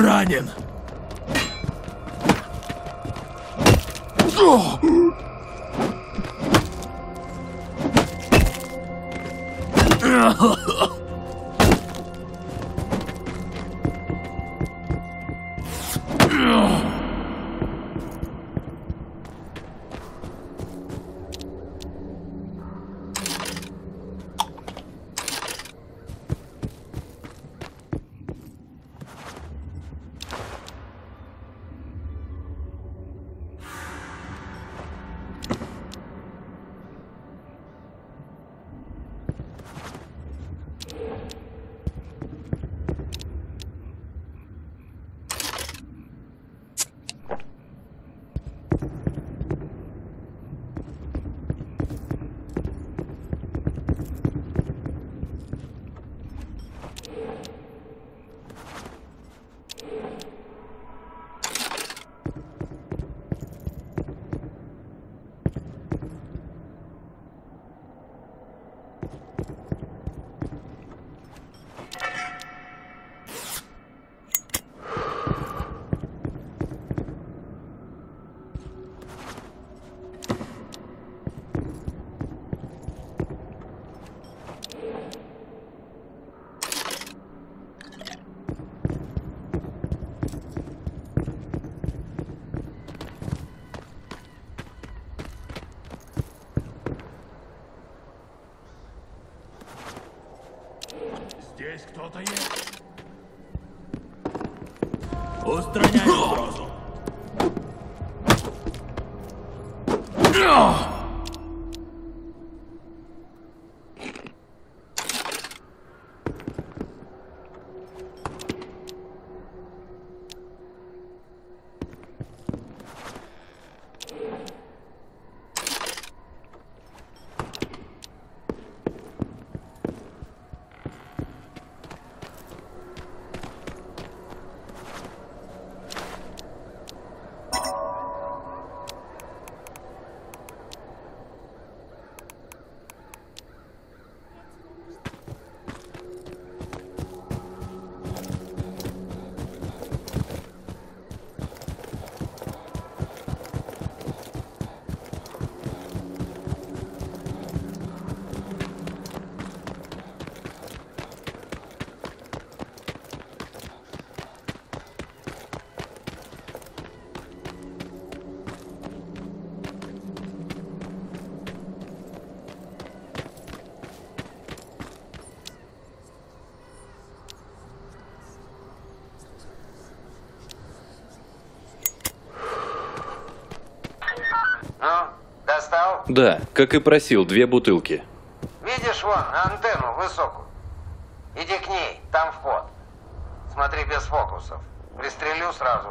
Ранен! Устраняем Да, как и просил, две бутылки. Видишь вон антенну высокую? Иди к ней, там вход. Смотри без фокусов. Пристрелю сразу.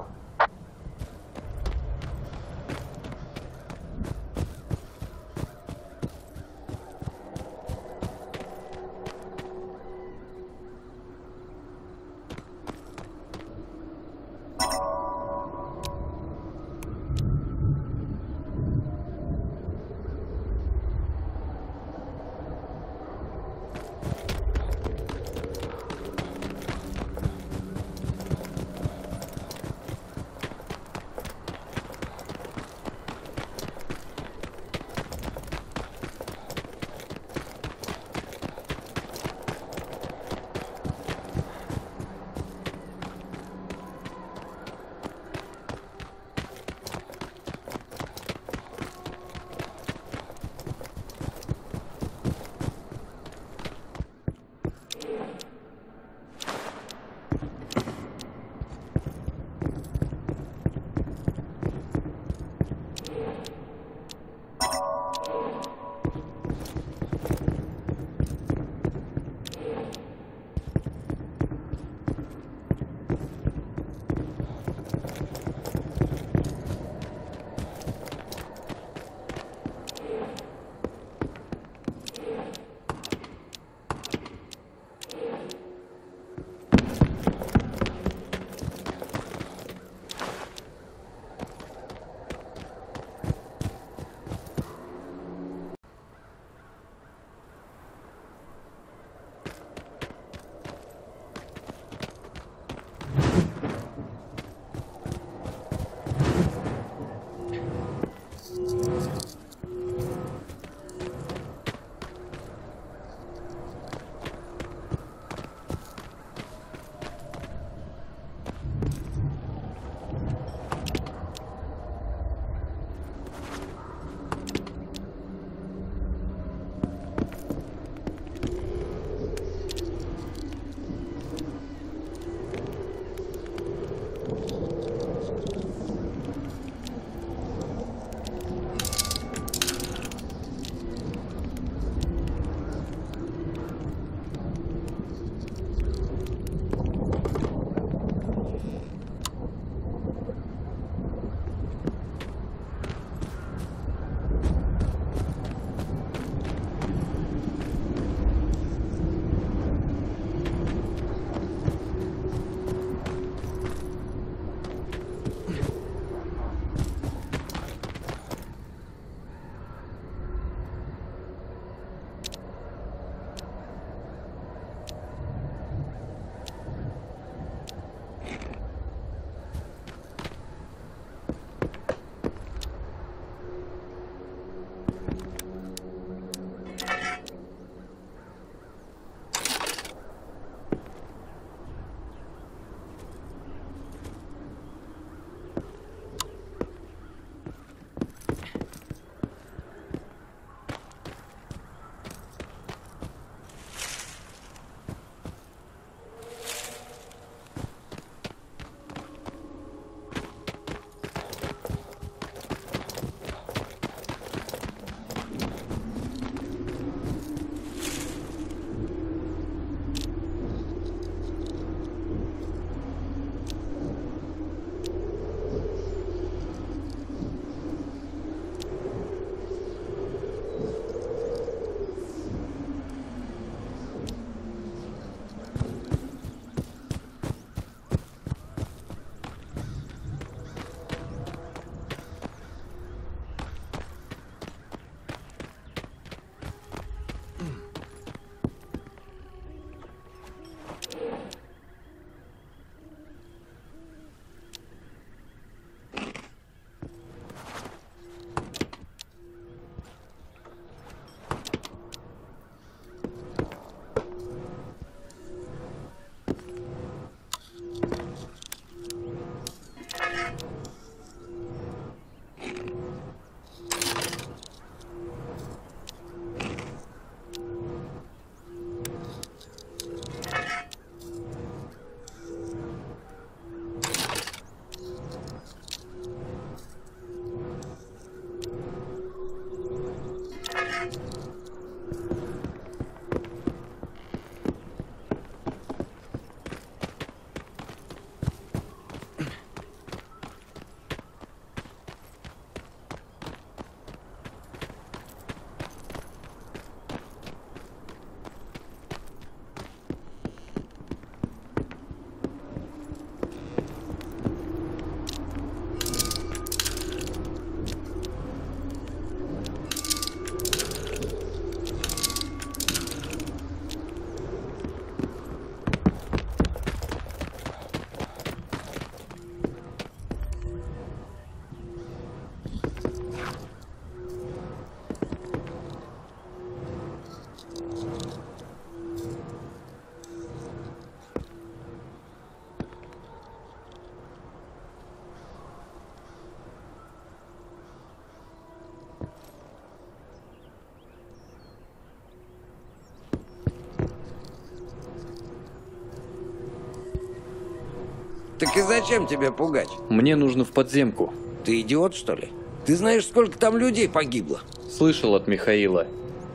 Так и зачем тебе пугать? Мне нужно в подземку. Ты идиот, что ли? Ты знаешь, сколько там людей погибло? Слышал от Михаила.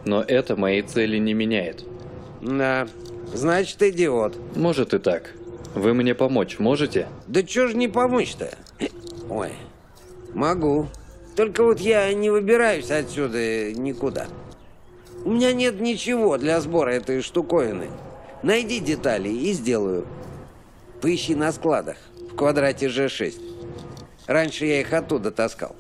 Но это моей цели не меняет. Да, значит, идиот. Может и так. Вы мне помочь можете? Да чё ж не помочь-то? Ой, могу. Только вот я не выбираюсь отсюда никуда. У меня нет ничего для сбора этой штуковины. Найди детали и сделаю. Поищи на складах в квадрате G6. Раньше я их оттуда таскал.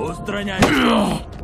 Устраняй.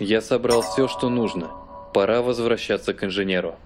Я собрал все, что нужно. Пора возвращаться к инженеру.